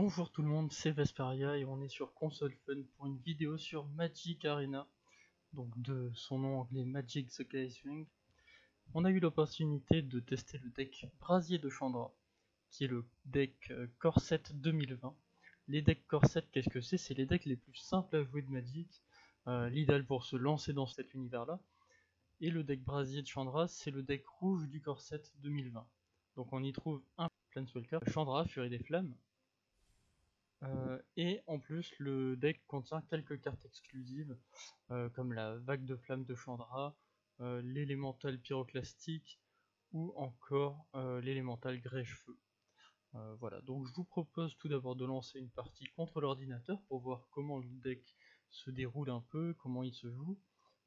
Bonjour tout le monde, c'est Vesperia et on est sur Console Fun pour une vidéo sur Magic Arena, donc de son nom anglais Magic the Gathering. On a eu l'opportunité de tester le deck Brasier de Chandra, qui est le deck euh, Corset 2020. Les decks Corset, qu'est-ce que c'est? C'est les decks les plus simples à jouer de Magic, euh, l'idéal pour se lancer dans cet univers-là. Et le deck Brasier de Chandra, c'est le deck rouge du Corset 2020. Donc on y trouve un Planeswalker, Chandra, Furie des Flammes, euh, et en plus, le deck contient quelques cartes exclusives, euh, comme la vague de flamme de Chandra, l'élémental pyroclastique, ou encore l'élémental grèche-feu. voilà, donc je vous propose tout d'abord de lancer une partie contre l'ordinateur pour voir comment le deck se déroule un peu, comment il se joue,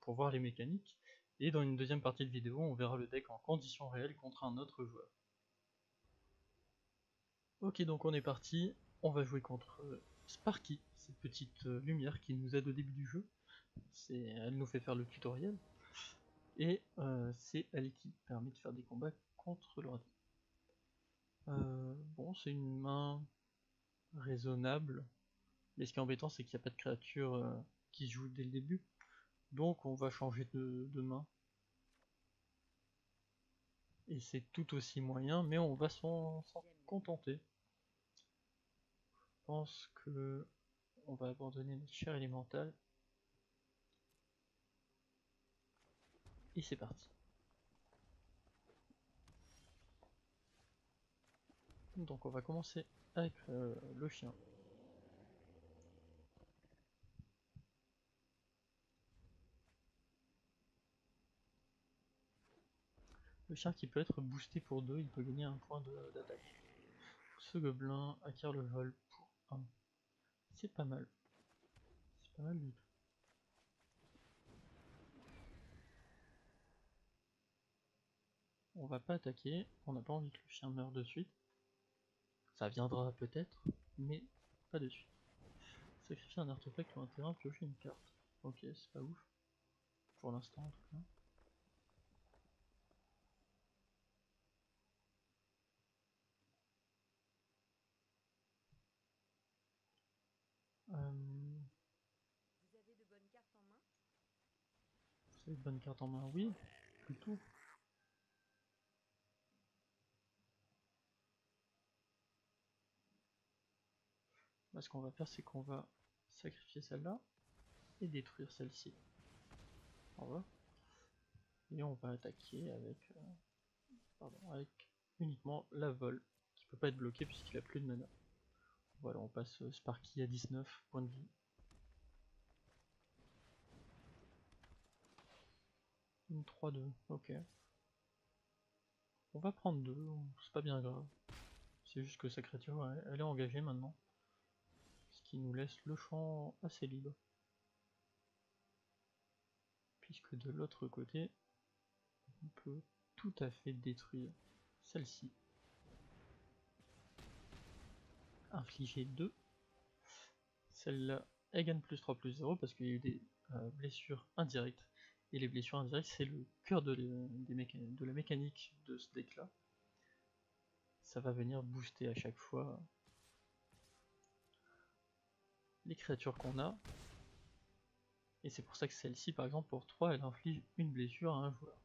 pour voir les mécaniques. Et dans une deuxième partie de vidéo, on verra le deck en conditions réelles contre un autre joueur. Ok, donc on est parti on va jouer contre euh, Sparky, cette petite euh, lumière qui nous aide au début du jeu. Elle nous fait faire le tutoriel. Et euh, c'est elle qui permet de faire des combats contre l'ordi. Bon, c'est une main raisonnable. Mais ce qui est embêtant, c'est qu'il n'y a pas de créature qui se joue dès le début. Donc on va changer de, main. Et c'est tout aussi moyen, mais on va s'en contenter pense que on va abandonner notre cher élémental. Et c'est parti. Donc on va commencer avec euh, le chien. Le chien qui peut être boosté pour 2, il peut gagner un point d'attaque. Ce gobelin acquiert le vol c'est pas mal. C'est pas mal du tout. On va pas attaquer, on n'a pas envie que le chien meure de suite. Ça viendra peut-être, mais pas de suite. Sacrifier un artefact ou un terrain, piocher une carte. Ok, c'est pas ouf. Pour l'instant en tout cas. C'est une bonne carte en main, oui, plutôt. Ce qu'on va faire, c'est qu'on va sacrifier celle-là et détruire celle-ci. Et on va attaquer avec, euh, avec uniquement la vol, qui peut pas être bloqué puisqu'il a plus de mana. Voilà, on passe euh, Sparky à 19 points de vie. Une 3-2, ok. On va prendre 2, c'est pas bien grave. C'est juste que sa créature, elle, est engagée maintenant. Qui nous laisse le champ assez libre. Puisque de l'autre côté, on peut tout à fait détruire celle-ci. Infliger 2. Celle-là, elle gagne plus 3 plus 0 parce qu'il y a eu des euh, blessures indirectes et les blessures indirectes, c'est le cœur de, de, la mécanique de ce deck là. Ça va venir booster à chaque fois les créatures qu'on a. Et c'est pour ça que celle-ci, par exemple, pour 3, elle inflige une blessure à un joueur.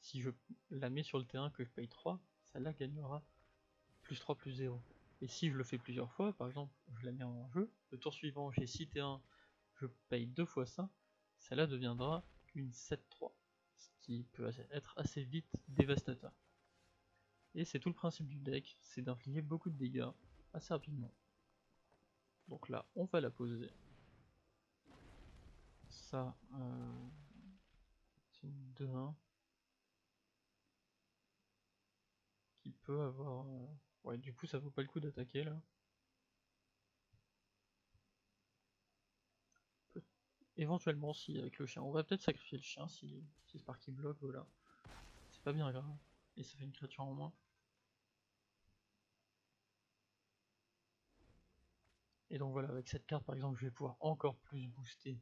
Si je la mets sur le terrain que je paye 3, celle-là gagnera plus 3 plus 0. Et si je le fais plusieurs fois, par exemple, je la mets en jeu, le tour suivant j'ai 6 terrains, je paye deux fois ça, celle-là deviendra une 7-3, ce qui peut être assez vite dévastateur. Et c'est tout le principe du deck, c'est d'infliger beaucoup de dégâts assez rapidement. Donc là, on va la poser. Ça, euh, c'est une 2-1. Qui peut avoir... Euh, ouais, du coup, ça vaut pas le coup d'attaquer là. Éventuellement, si avec le chien. On va peut-être sacrifier le chien si, si Sparky bloque, voilà. C'est pas bien grave. Et ça fait une créature en moins. Et donc voilà, avec cette carte par exemple, je vais pouvoir encore plus booster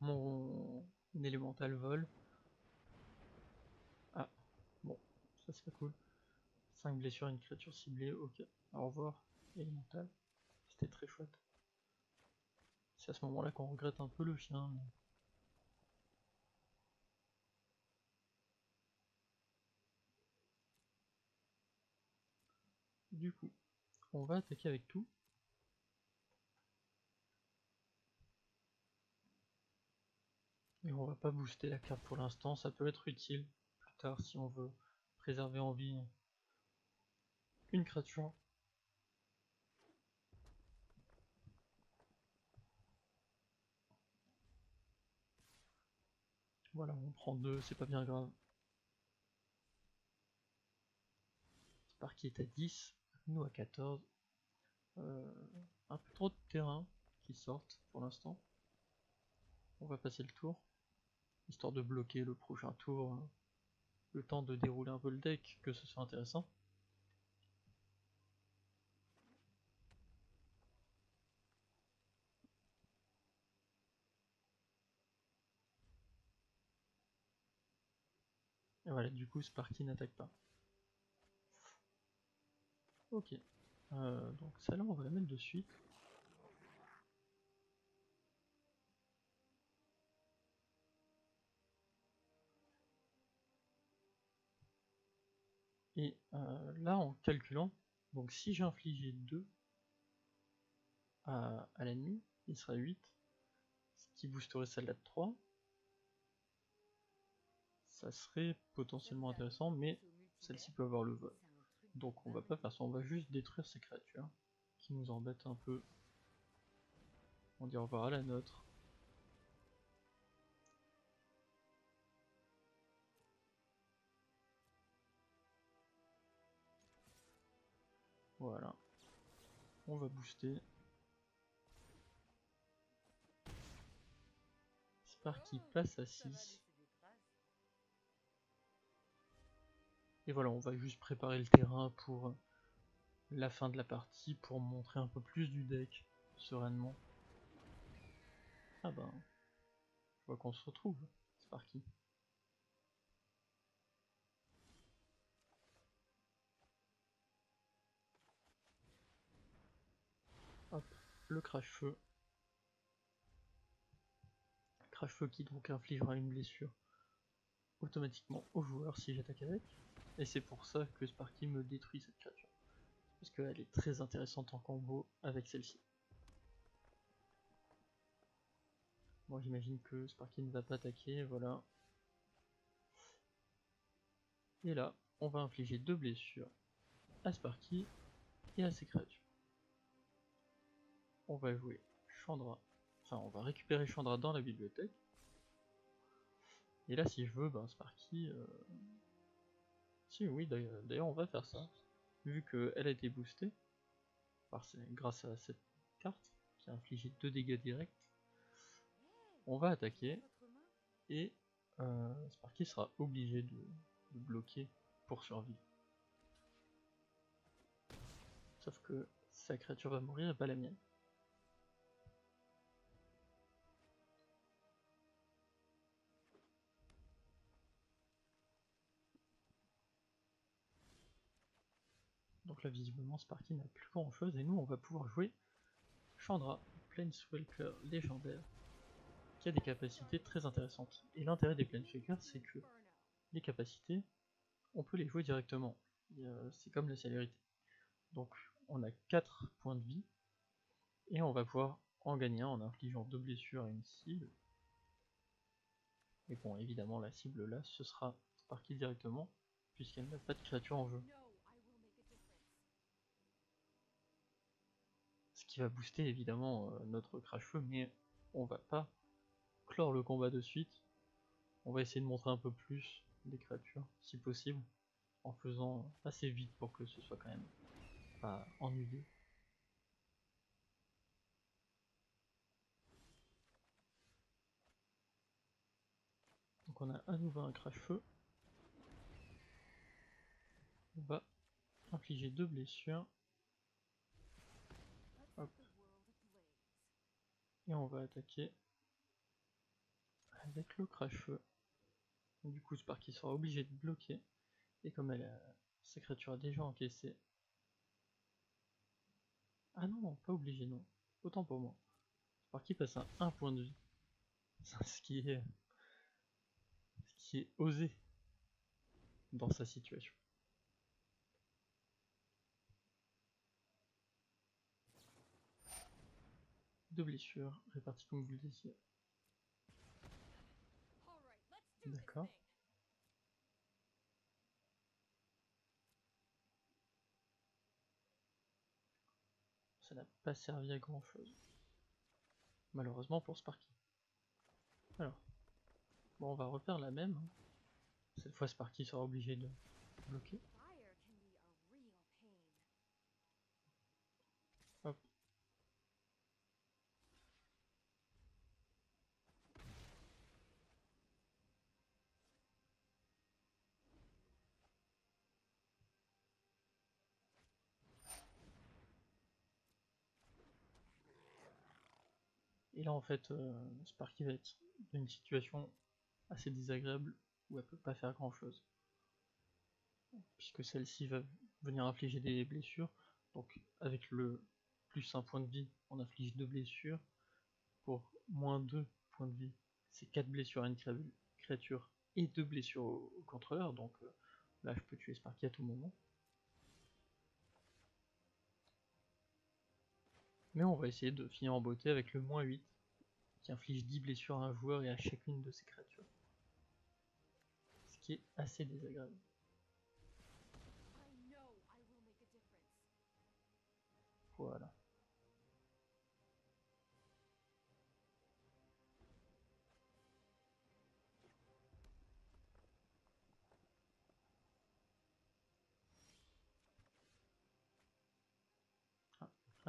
mon élémental vol. Ah, bon, ça c'est pas cool. 5 blessures à une créature ciblée, ok. Au revoir, élémental. C'était très chouette. C'est à ce moment-là qu'on regrette un peu le chien. Du coup, on va attaquer avec tout. Et on va pas booster la carte pour l'instant, ça peut être utile plus tard si on veut préserver en vie une créature. Voilà, on prend deux, c'est pas bien grave. qui est à 10, nous à 14. Euh, un peu trop de terrain qui sortent pour l'instant. On va passer le tour, histoire de bloquer le prochain tour, hein. le temps de dérouler un peu le deck, que ce soit intéressant. Et voilà, du coup Sparky n'attaque pas. Ok. Euh, donc celle-là, on va la mettre de suite. Et euh, là, en calculant, donc si infligé 2 à, à l'ennemi, il sera 8, ce qui boosterait celle-là de 3. Ça serait potentiellement intéressant, mais celle-ci peut avoir le vol. Donc on va pas faire ça, on va juste détruire ces créatures qui nous embêtent un peu. On dit au revoir à la nôtre. Voilà. On va booster. Sparky passe à 6. Et voilà, on va juste préparer le terrain pour la fin de la partie, pour montrer un peu plus du deck, sereinement. Ah ben, je vois qu'on se retrouve, Sparky. Hop, le crash-feu. Crash-feu qui donc infligera une blessure automatiquement au joueur si j'attaque avec. Et c'est pour ça que Sparky me détruit cette créature. Parce qu'elle est très intéressante en combo avec celle-ci. Bon, j'imagine que Sparky ne va pas attaquer, voilà. Et là, on va infliger deux blessures à Sparky et à ses créatures. On va jouer Chandra, enfin on va récupérer Chandra dans la bibliothèque. Et là si je veux, ben Sparky, euh, si, oui, d'ailleurs, on va faire ça. Vu qu'elle a été boostée, grâce à cette carte qui a infligé 2 dégâts directs, on va attaquer et euh, Sparky sera obligé de, bloquer pour survivre. Sauf que sa créature va mourir et pas la mienne. Donc là visiblement Sparky n'a plus grand chose et nous on va pouvoir jouer Chandra, Planeswalker légendaire, qui a des capacités très intéressantes. Et l'intérêt des Planeswalkers c'est que les capacités, on peut les jouer directement. C'est comme la célérité. Donc on a 4 points de vie et on va pouvoir en gagner un en infligeant deux blessures à une cible. Et bon évidemment la cible là ce sera Sparky directement puisqu'elle n'a pas de créature en jeu. Qui va booster évidemment euh, notre crash-feu, mais on va pas clore le combat de suite. On va essayer de montrer un peu plus des créatures, si possible, en faisant assez vite pour que ce soit quand même pas ennuyeux. Donc on a à nouveau un crash-feu. On va infliger deux blessures Et on va attaquer avec le crash-feu. Du coup, Sparky sera obligé de bloquer. Et comme sa créature a déjà encaissé. Ah non, pas obligé, non. Autant pour moi. Sparky passe à un point de vie. ce qui est. Ce qui est osé dans sa situation. Deux blessures réparties comme vous le disiez. D'accord. Ça n'a pas servi à grand chose. Malheureusement pour Sparky. Alors. Bon, on va refaire la même. Hein. Cette fois, Sparky sera obligé de bloquer. Et là en fait, euh, Sparky va être dans une situation assez désagréable où elle peut pas faire grand chose. Puisque celle-ci va venir infliger des blessures. Donc avec le plus un point de vie, on inflige deux blessures. Pour moins 2 points de vie, c'est 4 blessures à une créature et 2 blessures au, contrôleur. Donc euh, là je peux tuer Sparky à tout moment. Mais on va essayer de finir en beauté avec le moins 8 qui inflige 10 blessures à un joueur et à chacune de ses créatures. Ce qui est assez désagréable. Voilà.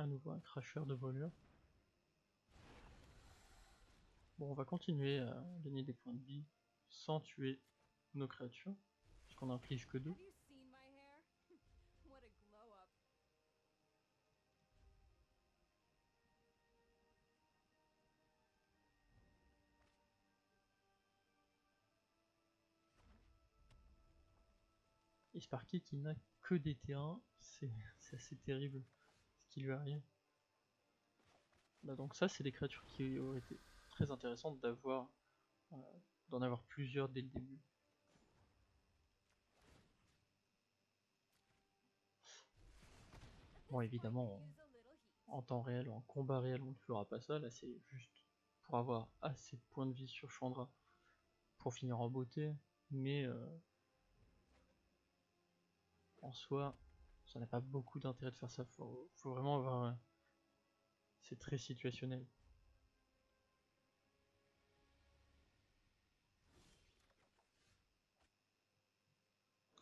À nouveau un cracheur de volure. Bon, on va continuer à gagner des points de vie sans tuer nos créatures, puisqu'on n'inflige que deux. Et Sparky qui n'a que des terrains, c'est assez terrible lui arrive. Bah donc ça c'est des créatures qui auraient été très intéressant d'avoir euh, d'en avoir plusieurs dès le début. Bon évidemment en, temps réel en combat réel on ne fera pas ça, là c'est juste pour avoir assez de points de vie sur Chandra pour finir en beauté, mais euh, en soi ça n'a pas beaucoup d'intérêt de faire ça, faut, faut vraiment avoir... c'est très situationnel.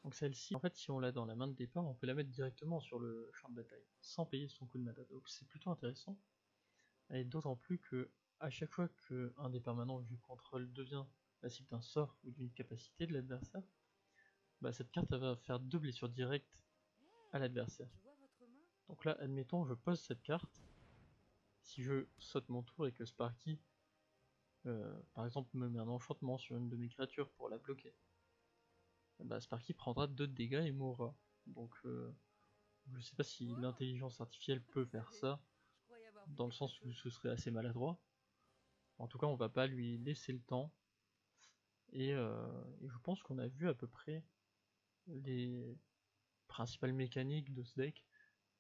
Donc celle-ci, en fait, si on l'a dans la main de départ, on peut la mettre directement sur le champ de bataille, sans payer son coup de mana. Donc c'est plutôt intéressant. Et d'autant plus que à chaque fois qu'un des permanents du contrôle devient la cible d'un sort ou d'une capacité de l'adversaire, bah, cette carte va faire deux blessures directes l'adversaire. Donc là, admettons, je pose cette carte. Si je saute mon tour et que Sparky, euh, par exemple, me met un enchantement sur une de mes créatures pour la bloquer, bah, Sparky prendra 2 dégâts et mourra. Donc euh, je sais pas si l'intelligence artificielle peut faire ça, dans le sens où ce serait assez maladroit. En tout cas on va pas lui laisser le temps. Et, euh, je pense qu'on a vu à peu près les principales mécaniques de ce deck.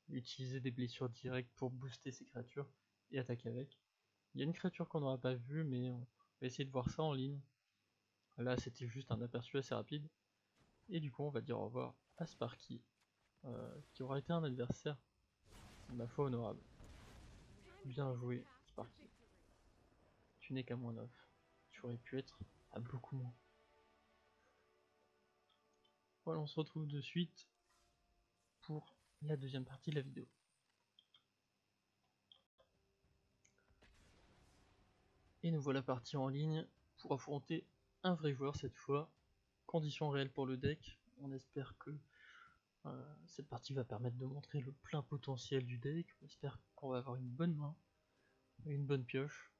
Utiliser des blessures directes pour booster ses créatures et attaquer avec. Il y a une créature qu'on n'aura pas vue mais on va essayer de voir ça en ligne. Là c'était juste un aperçu assez rapide. Et du coup, on va dire au revoir à Sparky, euh, qui aura été un adversaire, ma foi, honorable. Bien joué, Sparky. Tu n'es qu'à moins 9. Tu aurais pu être à beaucoup moins. Voilà, on se retrouve de suite pour la deuxième partie de la vidéo. Et nous voilà partis en ligne pour affronter un vrai joueur cette fois, conditions réelles pour le deck. On espère que euh, cette partie va permettre de montrer le plein potentiel du deck. On espère qu'on va avoir une bonne main. une bonne pioche,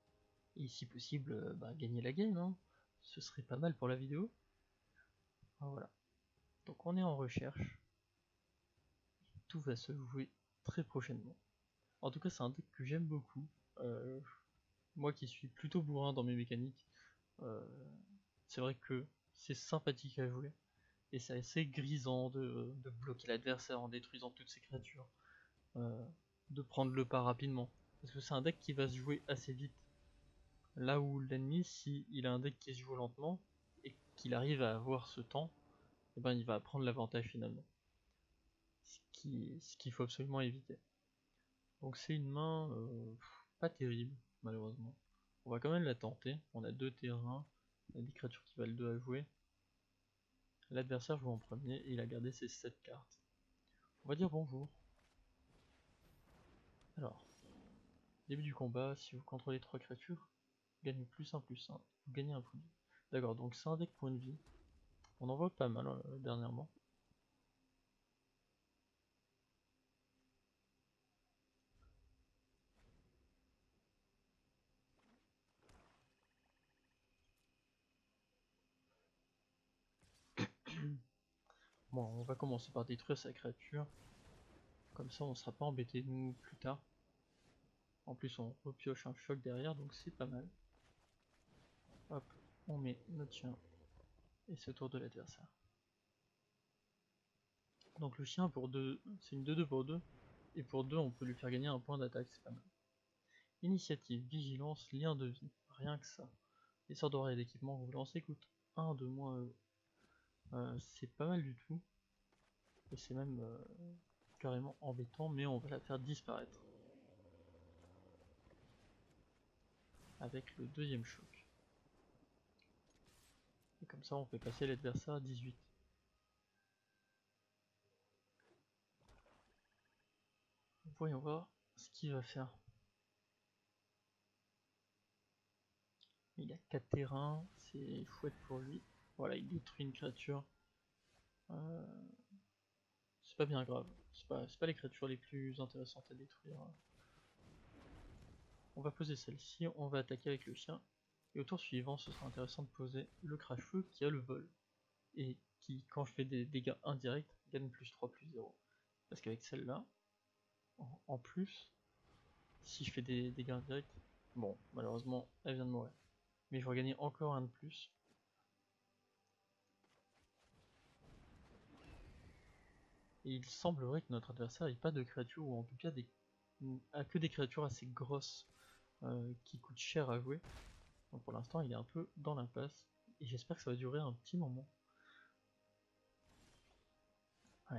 et si possible, euh, bah, gagner la game, hein. ce serait pas mal pour la vidéo. Voilà. Donc on est en recherche. Tout va se jouer très prochainement. En tout cas, c'est un deck que j'aime beaucoup. Euh, moi qui suis plutôt bourrin dans mes mécaniques, euh, c'est vrai que c'est sympathique à jouer. Et c'est assez grisant de, bloquer l'adversaire en détruisant toutes ses créatures. Euh, de prendre le pas rapidement. Parce que c'est un deck qui va se jouer assez vite. Là où l'ennemi, si il a un deck qui se joue lentement, et qu'il arrive à avoir ce temps, et eh ben il va prendre l'avantage finalement. Ce qu'il faut absolument éviter. Donc c'est une main euh, pas terrible, malheureusement. On va quand même la tenter. On a deux terrains, on a des créatures qui valent 2 à jouer. L'adversaire joue en premier et il a gardé ses 7 cartes. On va dire bonjour. Alors, début du combat, si vous contrôlez 3 créatures, vous gagnez plus 1 plus 1, vous gagnez un point de vie. D'accord, donc c'est un deck point de vie. On en voit pas mal euh, dernièrement. Bon, on va commencer par détruire sa créature. Comme ça, on sera pas embêté nous plus tard. En plus, on repioche un choc derrière, donc c'est pas mal. Hop, on met notre chien. Et c'est au tour de l'adversaire. Donc le chien pour 2, c'est une 2-2 pour 2. Et pour 2, on peut lui faire gagner un point d'attaque, c'est pas mal. Initiative, vigilance, lien de vie. Rien que ça. Les sorts d'oreilles d'équipement vous lancez coûtent 1 de moins euh, c'est pas mal du tout. C'est même euh, carrément embêtant, mais on va la faire disparaître. Avec le deuxième choc. Et comme ça on fait passer l'adversaire à 18. Voyons voir ce qu'il va faire. Il a 4 terrains, c'est chouette pour lui. Voilà, il détruit une créature. Euh, c'est pas bien grave. C'est pas, pas les créatures les plus intéressantes à détruire. On va poser celle-ci, on va attaquer avec le chien. Et au tour suivant, ce sera intéressant de poser le crash-feu qui a le vol. Et qui, quand je fais des dégâts indirects, gagne plus 3, plus 0. Parce qu'avec celle-là, en, plus, si je fais des dégâts indirects, bon, malheureusement, elle vient de mourir. Mais je vais gagner encore un de plus. Il semblerait que notre adversaire n'ait pas de créatures, ou en tout cas a que des créatures assez grosses euh, qui coûtent cher à jouer. Pour l'instant il est un peu dans l'impasse, et j'espère que ça va durer un petit moment. Bah,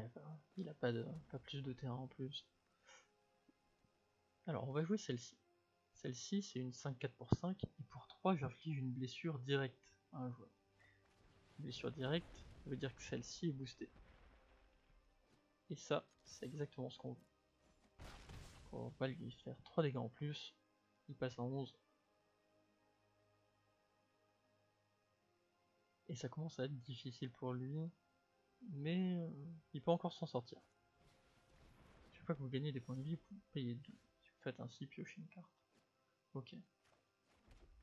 il a pas, de, pas plus de terrain en plus. Alors on va jouer celle-ci. Celle-ci c'est une 5-4 pour 5, et pour 3 j'inflige une blessure directe à un joueur. blessure directe, ça veut dire que celle-ci est boostée. Et ça, c'est exactement ce qu'on veut. On va lui faire 3 dégâts en plus. Il passe à 11. Et ça commence à être difficile pour lui. Mais euh, il peut encore s'en sortir. Chaque fois que vous gagnez des points de vie, vous payez 2. Si vous faites ainsi, piochez une carte. Ok.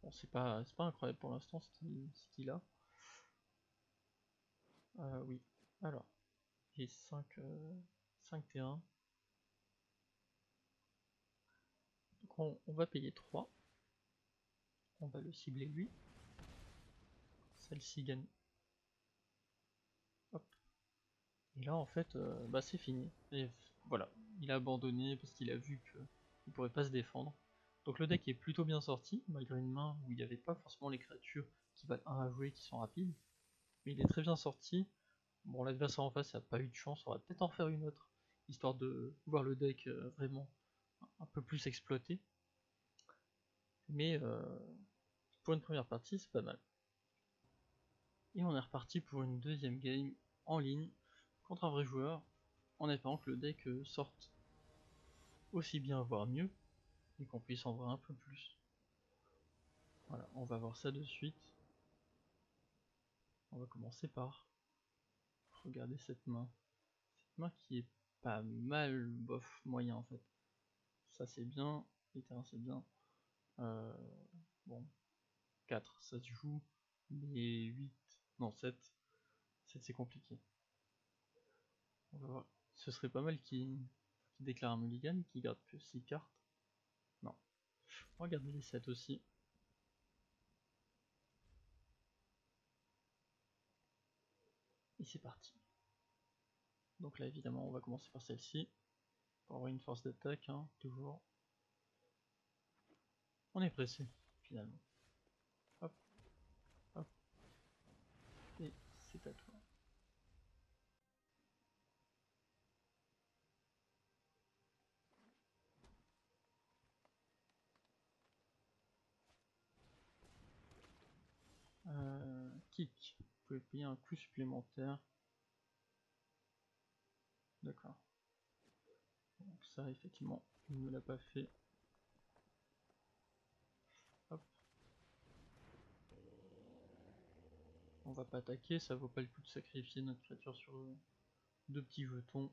Bon, c'est pas, pas incroyable pour l'instant ce qu'il a. Euh, oui. Alors. 5, 5 T1. Donc on, va payer 3. On va le cibler lui. Celle-ci gagne. Hop. Et là en fait, euh, bah c'est fini. Et voilà, il a abandonné parce qu'il a vu qu'il pourrait pas se défendre. Donc le deck est plutôt bien sorti, malgré une main où il n'y avait pas forcément les créatures qui valent 1 à jouer qui sont rapides. Mais il est très bien sorti. Bon, l'adversaire en face n'a pas eu de chance, on va peut-être en faire une autre, histoire de voir le deck euh, vraiment un peu plus exploité. Mais euh, pour une première partie, c'est pas mal. Et on est reparti pour une deuxième game en ligne contre un vrai joueur, en espérant que le deck euh, sorte aussi bien, voire mieux, et qu'on puisse en voir un peu plus. Voilà, on va voir ça de suite. On va commencer par Regardez cette main. Cette main qui est pas mal, bof, moyen en fait. Ça c'est bien, les terrains c'est bien. Euh, bon, 4, ça se joue, mais 8, non 7, 7 c'est compliqué. On va voir. Ce serait pas mal qui, déclare un mulligan, qui garde que 6 cartes. Non. On va garder les 7 aussi. Et c'est parti. Donc là évidemment on va commencer par celle-ci. Pour avoir une force d'attaque, hein, toujours. On est pressé, finalement. Hop. Hop. Et c'est à toi. Euh, kick. Vous pouvez payer un coup supplémentaire. D'accord. Donc ça, effectivement, il ne l'a pas fait. Hop. On va pas attaquer, ça vaut pas le coup de sacrifier notre créature sur deux petits jetons.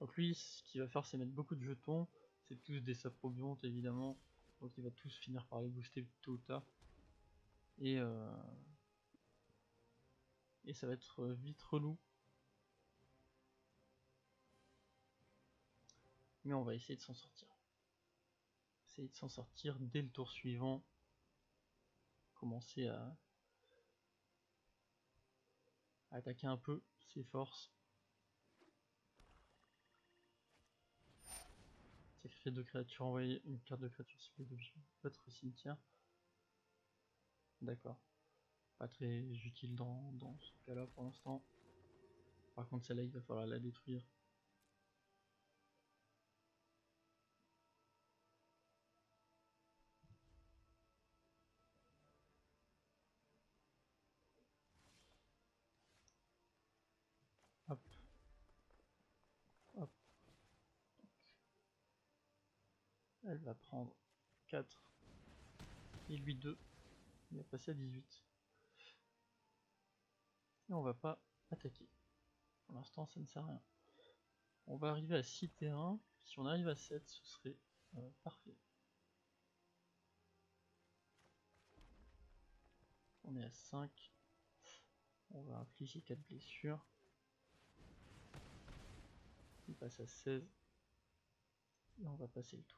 Donc lui, ce qu'il va faire, c'est mettre beaucoup de jetons. C'est tous des saprobiontes, évidemment. Donc il va tous finir par les booster tôt ou tard. Et, euh, et ça va être vite relou. Mais on va essayer de s'en sortir. Essayer de s'en sortir dès le tour suivant. Commencer à attaquer un peu ses forces. Sacrifier deux créatures, envoyer une carte de créature ciblée d'objet votre cimetière. D'accord. Pas très utile dans, dans ce cas-là pour l'instant. Par contre, celle-là, il va falloir la détruire. Elle va prendre 4 et lui 2. Il va passer à 18. Et on va pas attaquer. Pour l'instant, ça ne sert à rien. On va arriver à 6 terrains. Si on arrive à 7, ce serait euh, parfait. On est à 5. On va infliger 4 blessures. Il passe à 16. Et on va passer le tour.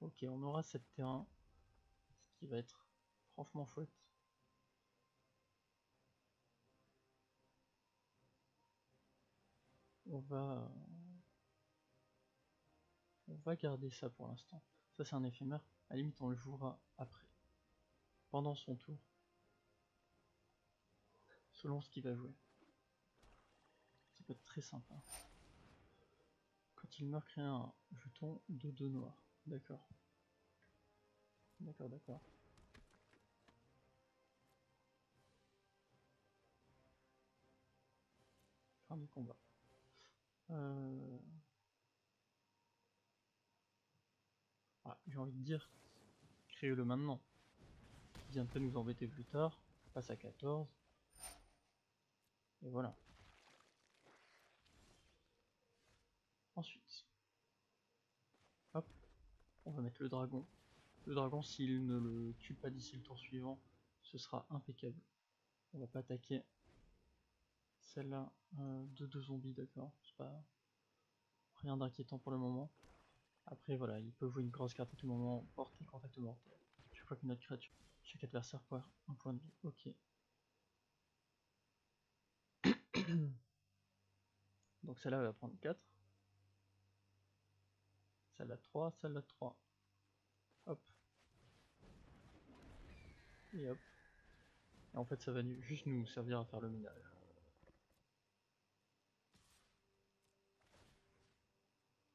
Ok, on aura cette terrain, ce qui va être franchement chouette. On va... On va garder ça pour l'instant. Ça c'est un éphémère, à la limite on le jouera après. Pendant son tour. Selon ce qu'il va jouer. Ça peut être très sympa. Quand il meurt, créer un jeton de deux noirs. D'accord. D'accord, d'accord. Fin du combat. Euh... Ah, J'ai envie de dire, créez-le maintenant. Il vient peut nous embêter plus tard. Passe à 14. Et voilà. Ensuite. Hop on va mettre le dragon. Le dragon, s'il ne le tue pas d'ici le tour suivant, ce sera impeccable. On va pas attaquer celle-là euh, de deux zombies, d'accord C'est pas rien d'inquiétant pour le moment. Après, voilà, il peut jouer une grosse carte à tout moment, porter contact mortel. Chaque que notre créature, chaque adversaire perd un point de vie. Ok. Donc celle-là va prendre 4 celle là 3, celle là 3. Hop. Et hop. Et en fait ça va juste nous servir à faire le ménage.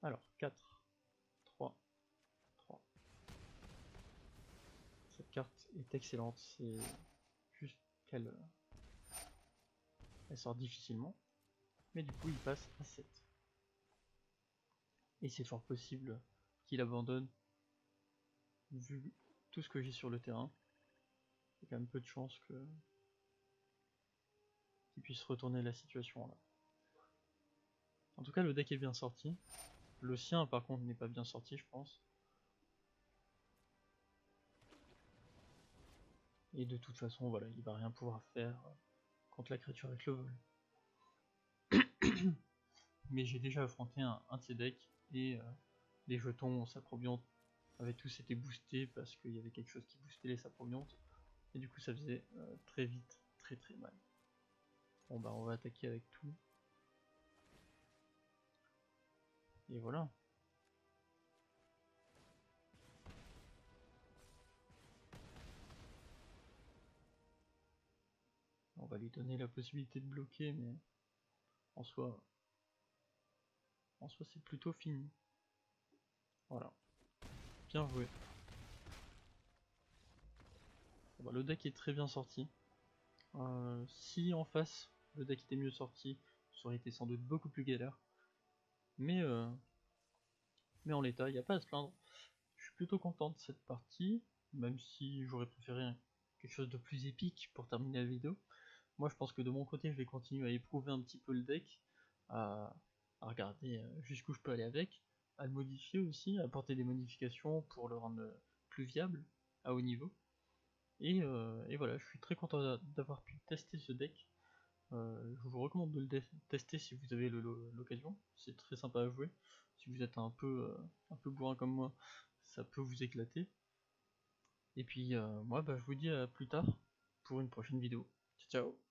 Alors, 4, 3, 3. Cette carte est excellente, c'est juste qu'elle elle sort difficilement. Mais du coup il passe à 7. Et c'est fort possible qu'il abandonne. Vu tout ce que j'ai sur le terrain, il y a quand même peu de chances que qu'il puisse retourner la situation là. En tout cas, le deck est bien sorti. Le sien, par contre, n'est pas bien sorti, je pense. Et de toute façon, voilà, il va rien pouvoir faire contre la créature avec le vol. Mais j'ai déjà affronté un, de ces decks et euh, les jetons saprobiontes avaient tous été boostés parce qu'il y avait quelque chose qui boostait les saprobiontes. Et du coup, ça faisait euh, très vite, très très mal. Bon bah on va attaquer avec tout. Et voilà. On va lui donner la possibilité de bloquer, mais en soi, en soi c'est plutôt fini. Voilà. Bien joué. Bah, le deck est très bien sorti. Euh, si en face le deck était mieux sorti, ça aurait été sans doute beaucoup plus galère. Mais, euh, mais en l'état, il n'y a pas à se plaindre. Je suis plutôt content de cette partie, même si j'aurais préféré quelque chose de plus épique pour terminer la vidéo. Moi je pense que de mon côté je vais continuer à éprouver un petit peu le deck, à, regarder euh, jusqu'où je peux aller avec, à le modifier aussi, à apporter des modifications pour le rendre plus viable à haut niveau. Et, euh, voilà, je suis très content d'avoir pu tester ce deck. Euh, je vous recommande de le tester si vous avez l'occasion, c'est très sympa à jouer. Si vous êtes un peu, euh, un peu bourrin comme moi, ça peut vous éclater. Et puis euh, moi bah, je vous dis à plus tard pour une prochaine vidéo. Ciao ciao